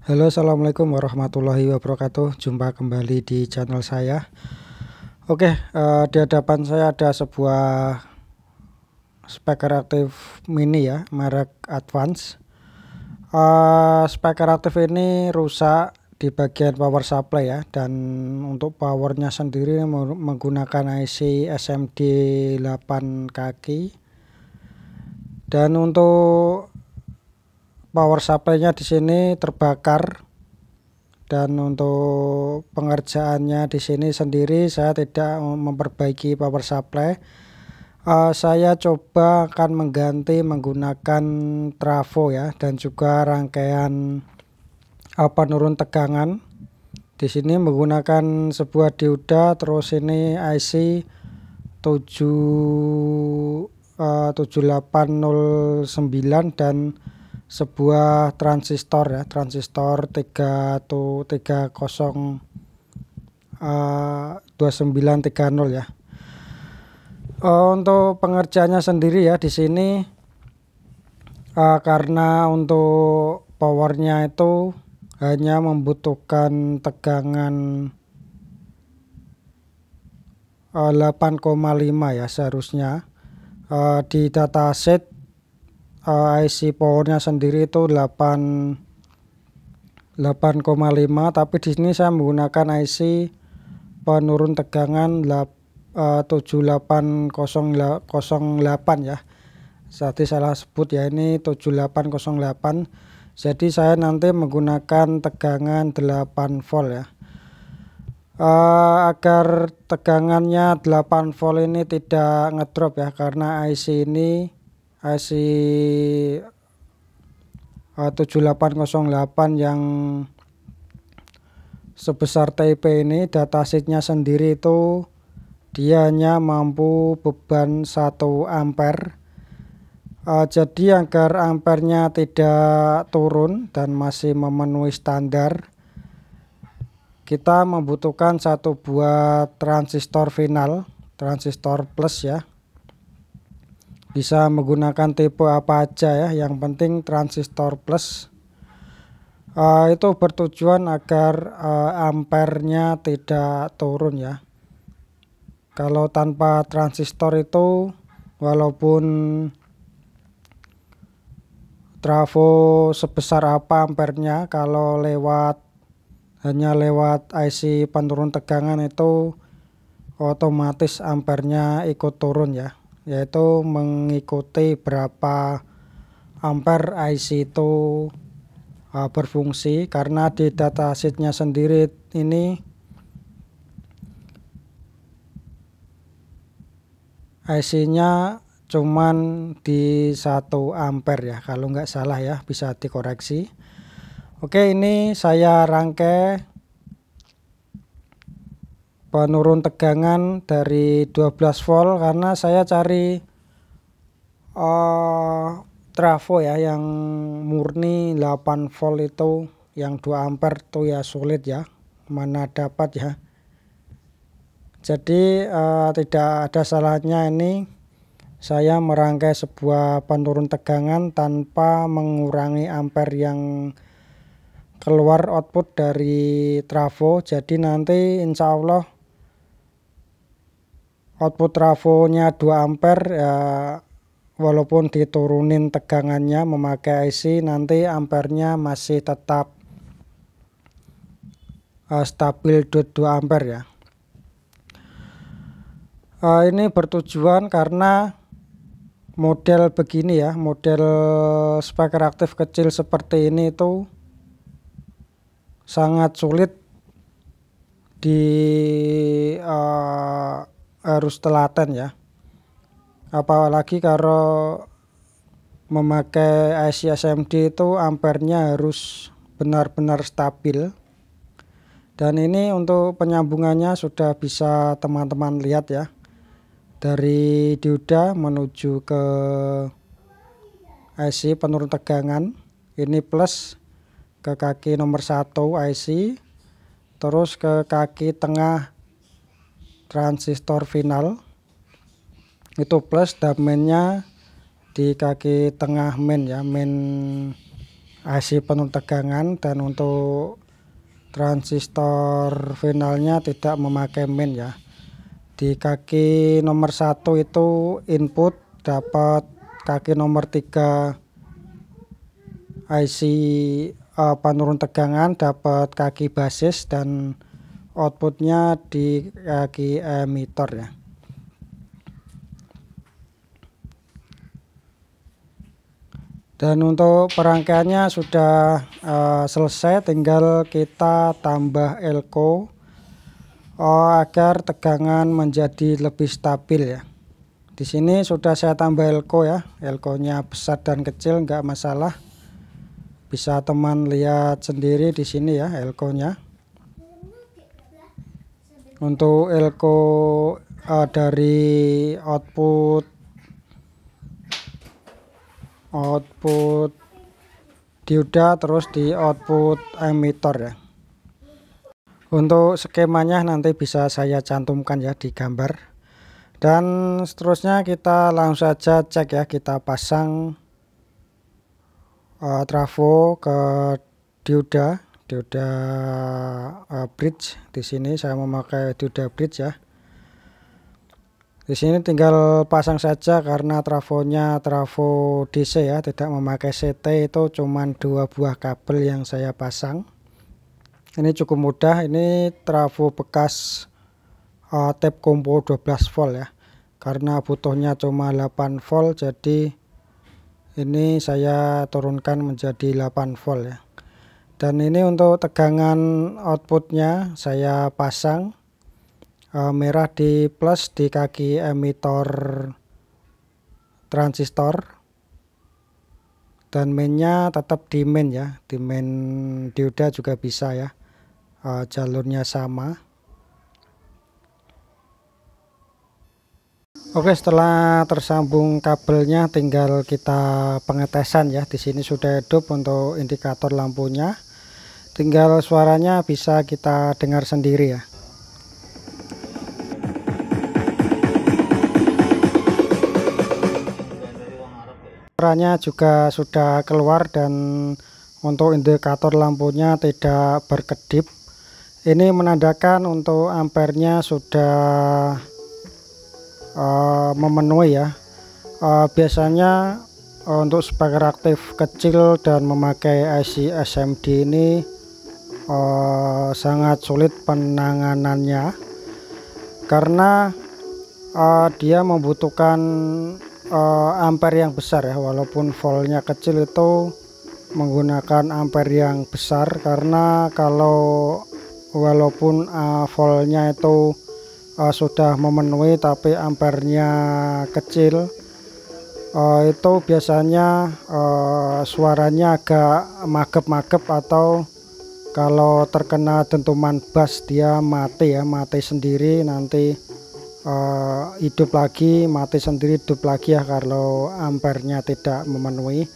Halo assalamualaikum warahmatullahi wabarakatuh. Jumpa kembali di channel saya. Oke uh, di hadapan saya ada sebuah speaker aktif mini ya merek Advance. Uh, Speaker aktif ini rusak di bagian power supply ya dan untuk powernya sendiri menggunakan IC SMD 8 kaki. Dan untuk power supply-nya di sini terbakar. Dan untuk pengerjaannya di sini sendiri saya tidak memperbaiki power supply. Uh, saya coba akan mengganti menggunakan trafo ya dan juga rangkaian uh, penurun tegangan. Di sini menggunakan sebuah dioda terus ini IC 7 uh, 7809 dan sebuah transistor ya transistor 3 atau 30 uh, 2930 ya. Uh, untuk pengerjaannya sendiri ya di sini uh, karena untuk powernya itu hanya membutuhkan tegangan uh, 8,5 ya seharusnya. Uh, di dataset uh, eh, IC powernya sendiri itu 8 8,5 tapi di sini saya menggunakan IC penurun tegangan uh, 7808 ya. Tadi salah sebut ya ini 7808 jadi saya nanti menggunakan tegangan 8 volt ya. Uh, agar tegangannya 8 volt ini tidak ngedrop ya karena IC ini IC uh, 7808 yang sebesar TIP ini datasheetnya sendiri itu dia hanya mampu beban 1 ampere. Uh, jadi agar ampernya tidak turun dan masih memenuhi standar. Kita membutuhkan satu buah transistor final transistor plus ya bisa menggunakan tipe apa aja ya yang penting transistor plus. Uh, itu bertujuan agar uh, ampernya tidak turun ya. Kalau tanpa transistor itu walaupun trafo sebesar apa ampernya kalau lewat hanya lewat IC penurun tegangan itu otomatis ampernya ikut turun ya yaitu mengikuti berapa ampere IC itu uh, berfungsi karena di datasheetnya sendiri ini IC-nya cuman di 1 ampere ya kalau nggak salah ya bisa dikoreksi. Oke ini saya rangkai penurun tegangan dari 12 volt karena saya cari uh, trafo ya yang murni 8 volt itu yang 2 ampere tuh ya sulit ya mana dapat ya. Jadi uh, tidak ada salahnya ini saya merangkai sebuah penurun tegangan tanpa mengurangi ampere yang keluar output dari trafo. Jadi nanti insya Allah output trafonya 2 ampere ya walaupun diturunin tegangannya memakai IC nanti ampernya masih tetap uh, stabil 2 ampere ya. Uh, ini bertujuan karena model begini ya model speaker aktif kecil seperti ini itu sangat sulit di uh, harus telaten ya. Apalagi kalau memakai IC SMD itu ampernya harus benar-benar stabil. Dan ini untuk penyambungannya sudah bisa teman-teman lihat ya. Dari dioda menuju ke IC penurun tegangan. Ini plus ke kaki nomor satu IC terus ke kaki tengah transistor final. Itu plus dan mainnya di kaki tengah main ya main IC penuh tegangan dan untuk transistor finalnya tidak memakai min ya. Di kaki nomor satu itu input dapat kaki nomor tiga IC uh, penurun tegangan dapat kaki basis dan outputnya di kaki emitor ya. Dan untuk perangkaiannya sudah uh, selesai tinggal kita tambah elko uh, agar tegangan menjadi lebih stabil ya. Di sini sudah saya tambah elko ya elko nya besar dan kecil enggak masalah. Bisa teman lihat sendiri di sini ya elko nya untuk elko uh, dari output output dioda terus di output emitter ya. Untuk skemanya nanti bisa saya cantumkan ya di gambar. Dan seterusnya kita langsung saja cek ya kita pasang uh, trafo ke dioda dioda uh, bridge di sini saya memakai dioda bridge ya di sini tinggal pasang saja karena trafonya trafo DC ya, tidak memakai CT itu cuman dua buah kabel yang saya pasang. Ini cukup mudah, ini trafo bekas uh, tape combo 12 volt ya. Karena butuhnya cuma 8 volt jadi ini saya turunkan menjadi 8 volt ya. Dan ini untuk tegangan outputnya saya pasang uh, merah di plus di kaki emitor transistor. Dan mainnya tetap di main ya di main dioda juga bisa ya uh, jalurnya sama. Oke setelah tersambung kabelnya tinggal kita pengetesan ya. Di sini sudah hidup untuk indikator lampunya tinggal suaranya bisa kita dengar sendiri ya Suaranya juga sudah keluar dan untuk indikator lampunya tidak berkedip. Ini menandakan untuk ampernya sudah uh, memenuhi ya. Uh, biasanya untuk speaker aktif kecil dan memakai IC SMD ini uh, sangat sulit penanganannya karena uh, dia membutuhkan uh, ampere yang besar ya. Walaupun voltnya kecil itu menggunakan ampere yang besar karena kalau walaupun uh, voltnya itu uh, sudah memenuhi tapi ampernya kecil uh, itu biasanya uh, suaranya agak magep-magep atau kalau terkena dentuman bass dia mati ya mati sendiri. Nanti uh, hidup lagi mati sendiri hidup lagi ya kalau ampernya tidak memenuhi.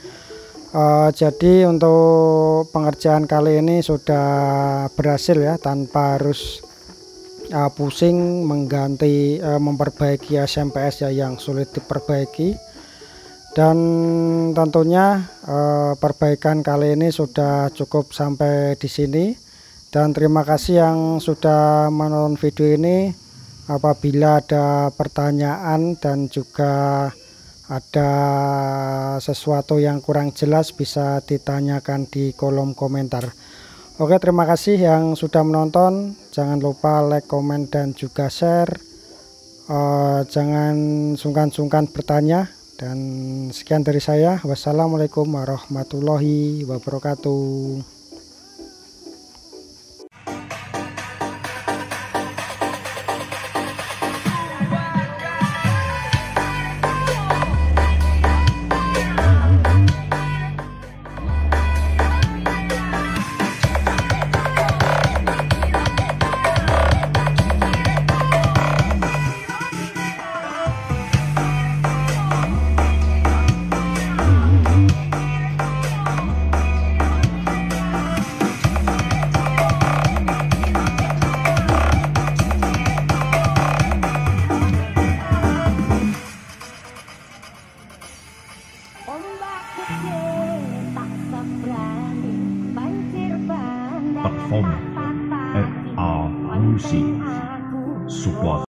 Uh, jadi untuk pengerjaan kali ini sudah berhasil ya tanpa harus uh, pusing mengganti uh, memperbaiki SMPS ya yang sulit diperbaiki dan tentunya uh, perbaikan kali ini sudah cukup sampai di sini. Dan terima kasih yang sudah menonton video ini. Apabila ada pertanyaan dan juga ada sesuatu yang kurang jelas bisa ditanyakan di kolom komentar. Oke terima kasih yang sudah menonton. Jangan lupa like komen dan juga share. Uh, jangan sungkan-sungkan bertanya dan sekian dari saya. Wassalamualaikum warahmatullahi wabarakatuh